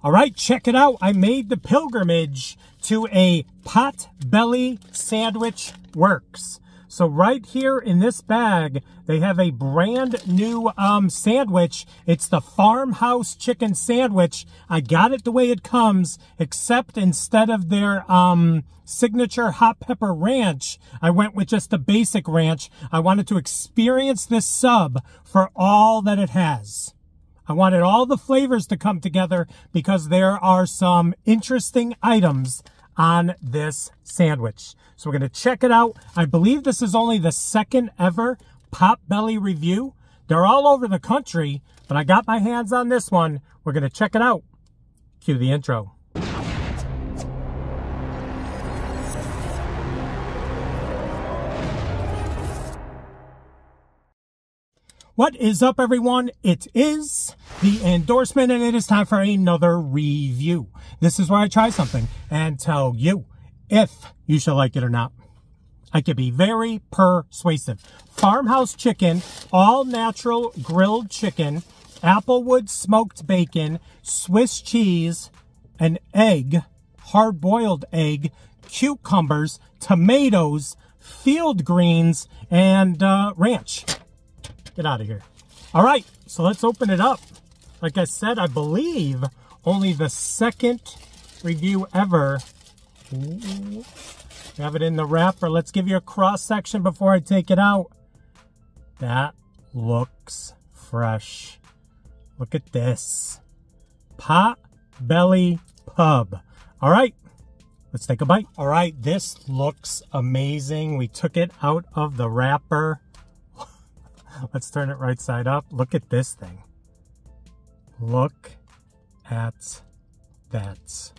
All right, check it out. I made the pilgrimage to a Potbelly Sandwich Works. So right here in this bag, they have a brand new um, sandwich. It's the farmhouse chicken sandwich. I got it the way it comes, except instead of their um, signature hot pepper ranch, I went with just the basic ranch. I wanted to experience this sub for all that it has. I wanted all the flavors to come together because there are some interesting items on this sandwich. So we're going to check it out. I believe this is only the second ever Potbelly review. They're all over the country, but I got my hands on this one. We're going to check it out. Cue the intro. What is up, everyone? It is the endorsement, and it is time for another review. This is where I try something and tell you if you shall like it or not. I could be very persuasive. Farmhouse chicken, all natural grilled chicken, applewood smoked bacon, Swiss cheese, an egg, hard boiled egg, cucumbers, tomatoes, field greens, and uh, ranch. Get out of here. All right, so let's open it up. Like I said, I believe only the second review ever. Ooh. Have it in the wrapper. Let's give you a cross section before I take it out. That looks fresh. Look at this. Pot Belly Pub. All right, let's take a bite. All right, this looks amazing. We took it out of the wrapper. Let's turn it right side up. Look at this thing. Look at that.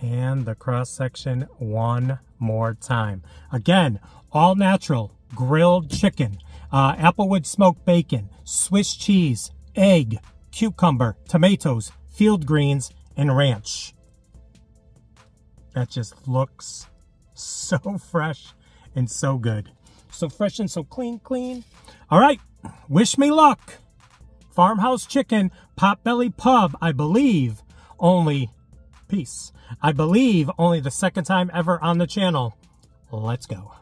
And the cross section one more time. Again, all natural grilled chicken, uh, applewood smoked bacon, Swiss cheese, egg, cucumber, tomatoes, field greens, and ranch. That just looks so fresh and so good so fresh and so clean, clean. All right, wish me luck. Farmhouse Chicken, Potbelly Pub, I believe only, peace. I believe only the second time ever on the channel. Let's go.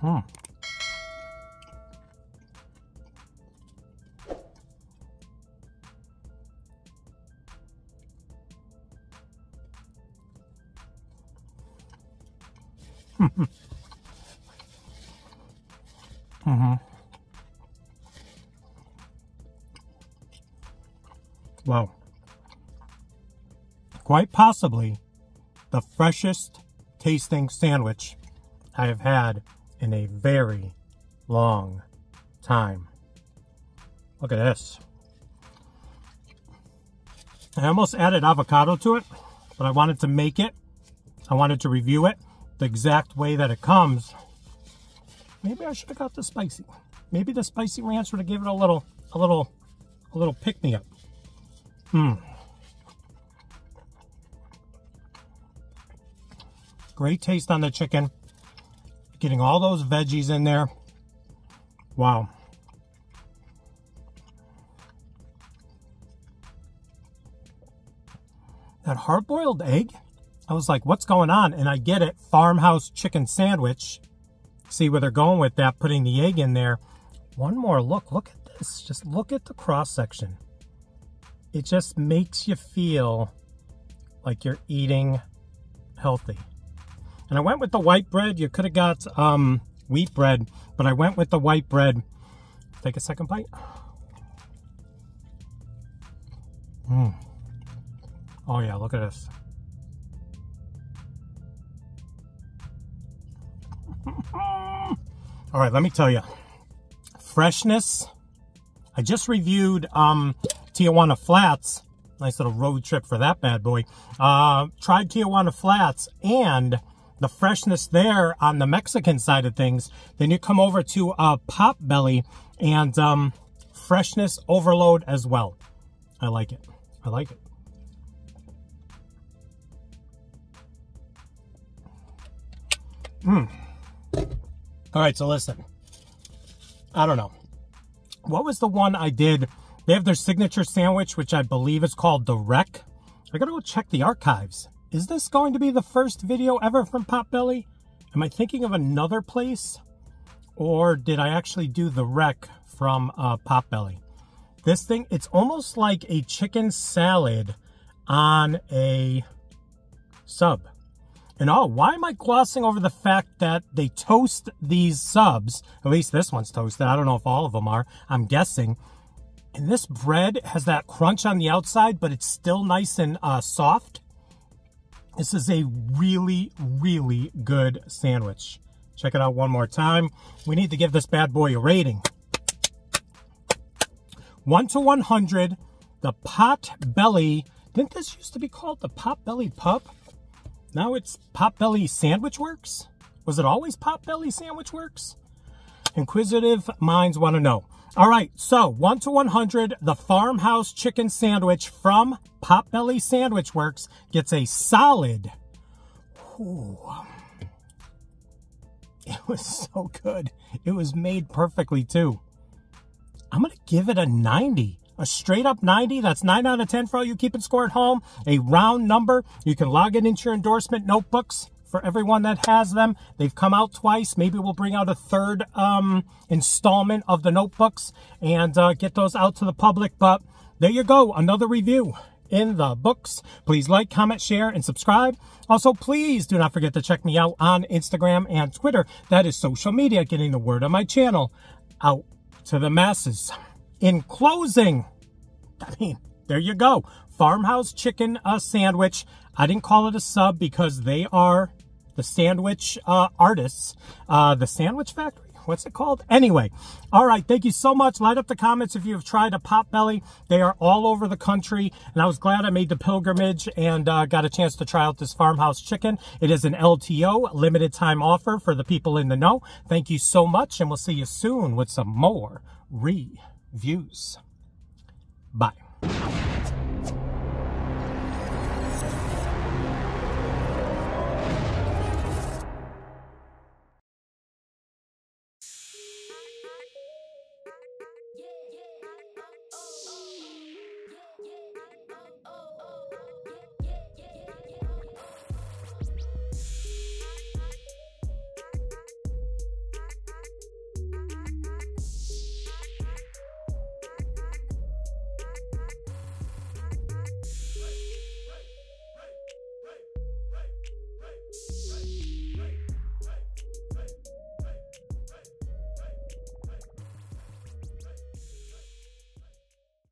Hmm. Mm-hmm. Wow. Quite possibly the freshest tasting sandwich I have had in a very long time. Look at this. I almost added avocado to it, but I wanted to make it. I wanted to review it the exact way that it comes. Maybe I should have got the spicy. Maybe the spicy ranch would have given it a little, a little, a little pick-me-up. Mmm. Great taste on the chicken. Getting all those veggies in there. Wow. That hard-boiled egg I was like, what's going on? And I get it, farmhouse chicken sandwich. See where they're going with that, putting the egg in there. One more look, look at this. Just look at the cross section. It just makes you feel like you're eating healthy. And I went with the white bread. You could have got um, wheat bread, but I went with the white bread. Take a second bite. Mm. Oh yeah, look at this. All right, let me tell you. Freshness. I just reviewed um, Tijuana Flats. Nice little road trip for that bad boy. Uh, tried Tijuana Flats and the freshness there on the Mexican side of things. Then you come over to uh, Potbelly and um, freshness overload as well. I like it. I like it. Mmm. All right, so listen. I don't know. what was the one I did? They have their signature sandwich, which I believe is called the Wreck. I gotta go check the archives. Is this going to be the first video ever from Potbelly? Am I thinking of another place? Or did I actually do the Wreck from uh, Potbelly? This thing, it's almost like a chicken salad on a sub. And oh, why am I glossing over the fact that they toast these subs? At least this one's toasted. I don't know if all of them are. I'm guessing. And this bread has that crunch on the outside, but it's still nice and uh, soft. This is a really, really good sandwich. Check it out one more time. We need to give this bad boy a rating. 1 to 100, the Pot Belly. Didn't this used to be called the Pot Belly Pup? Now it's Potbelly Sandwich Works? Was it always Potbelly Sandwich Works? Inquisitive minds want to know. All right, so 1 to 100, the farmhouse chicken sandwich from Potbelly Sandwich Works gets a solid. Ooh. It was so good. It was made perfectly too. I'm going to give it a 90 a straight up 90. That's 9 out of 10 for all you keeping score at home. A round number. You can log it into your endorsement notebooks for everyone that has them. They've come out twice. Maybe we'll bring out a third um, installment of the notebooks and uh, get those out to the public. But there you go. Another review in the books. Please like, comment, share, and subscribe. Also, please do not forget to check me out on Instagram and Twitter. That is social media, getting the word on my channel out to the masses. In closing, I mean, there you go. Farmhouse chicken uh, sandwich. I didn't call it a sub because they are the sandwich uh, artists. Uh, the Sandwich Factory? What's it called? Anyway, all right. Thank you so much. Light up the comments if you have tried a Potbelly. They are all over the country, and I was glad I made the pilgrimage and uh, got a chance to try out this farmhouse chicken. It is an LTO, limited time offer for the people in the know. Thank you so much, and we'll see you soon with some more reviews. Vale.